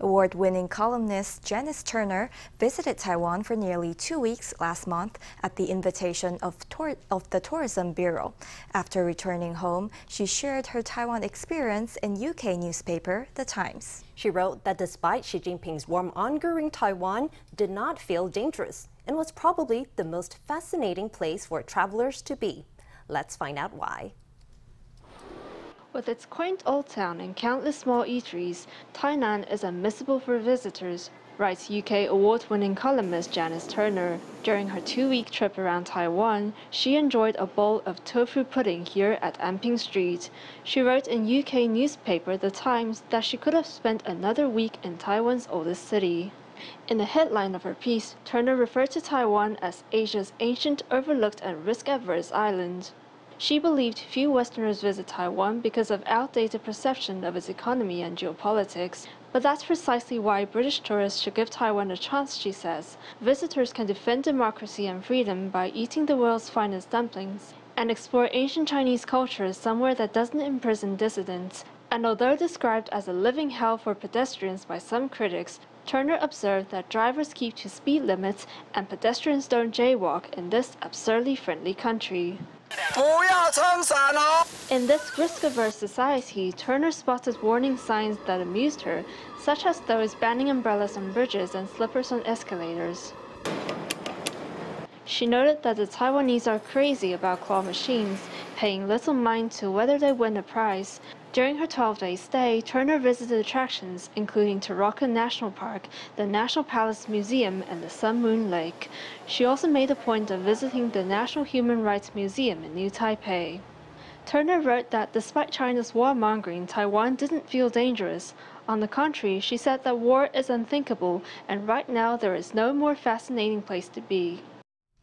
Award-winning columnist Janice Turner visited Taiwan for nearly two weeks last month at the invitation of, of, the Tourism Bureau. After returning home, she shared her Taiwan experience in UK newspaper The Times. She wrote that despite Xi Jinping's warm ongoing Taiwan did not feel dangerous and was probably the most fascinating place for travelers to be. Let's find out why. With its quaint old town and countless small eateries, Tainan is unmissable for visitors, writes UK award-winning columnist Janice Turner. During her two-week trip around Taiwan, she enjoyed a bowl of tofu pudding here at Anping Street. She wrote in UK newspaper The Times that she could have spent another week in Taiwan's oldest city. In the headline of her piece, Turner referred to Taiwan as Asia's ancient, overlooked, and risk-averse island. She believed few Westerners visit Taiwan because of outdated perception of its economy and geopolitics. But that's precisely why British tourists should give Taiwan a chance, she says. Visitors can defend democracy and freedom by eating the world's finest dumplings and explore ancient Chinese culture somewhere that doesn't imprison dissidents. And although described as a living hell for pedestrians by some critics, Turner observed that drivers keep to speed limits and pedestrians don't jaywalk in this absurdly friendly country. In this risk-averse society, Turner spotted warning signs that amused her, such as those banning umbrellas on bridges and slippers on escalators. She noted that the Taiwanese are crazy about claw machines, paying little mind to whether they win a prize, during her 12-day stay, Turner visited attractions including Taroko National Park, the National Palace Museum, and the Sun Moon Lake. She also made a point of visiting the National Human Rights Museum in New Taipei. Turner wrote that despite China's warmongering, Taiwan didn't feel dangerous. On the contrary, she said that war is unthinkable, and right now there is no more fascinating place to be.